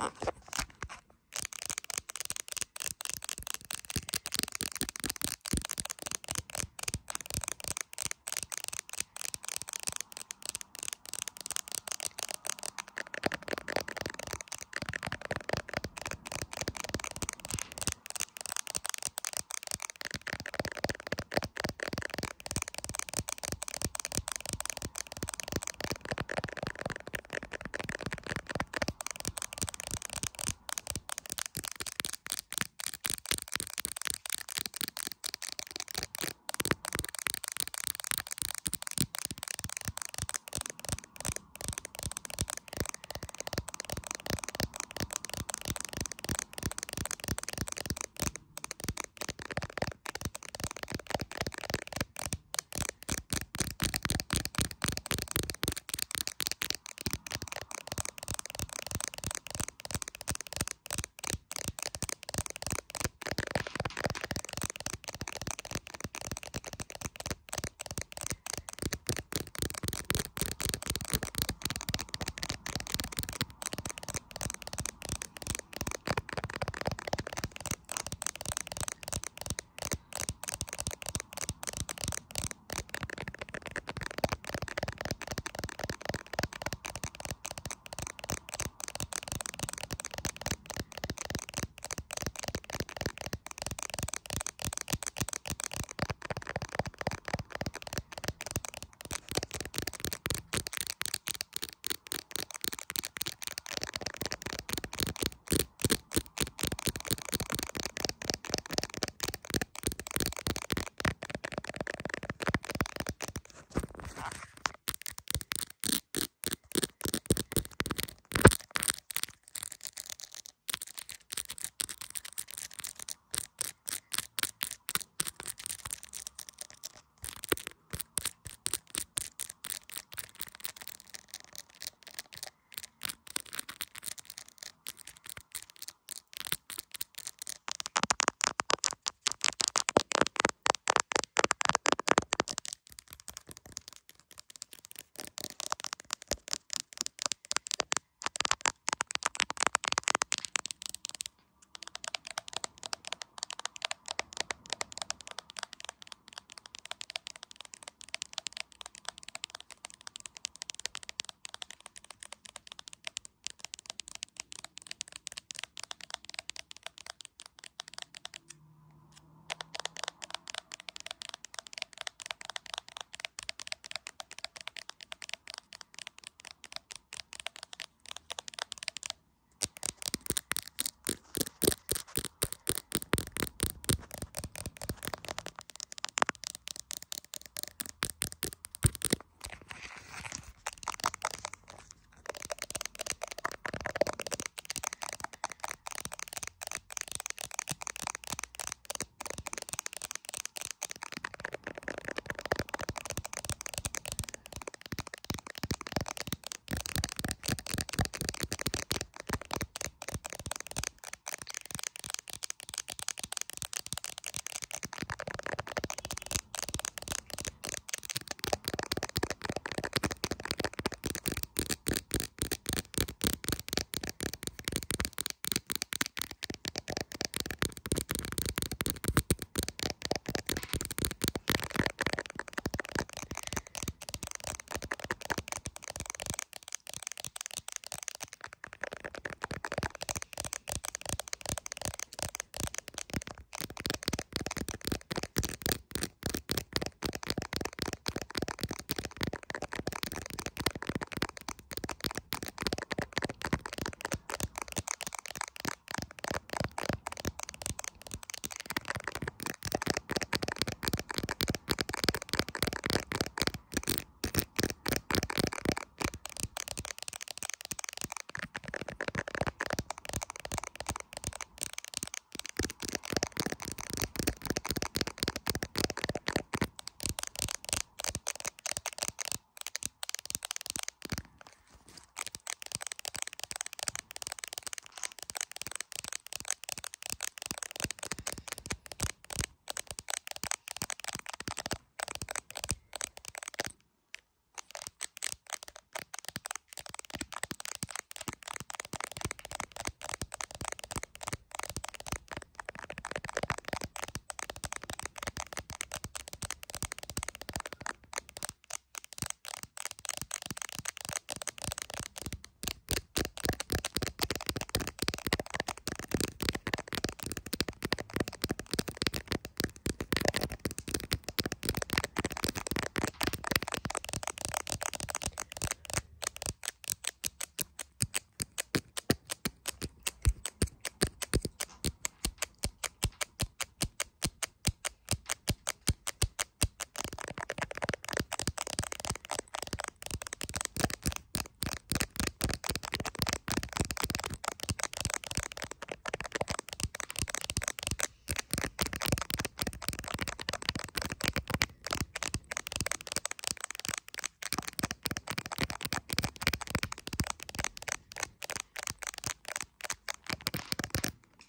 Bye.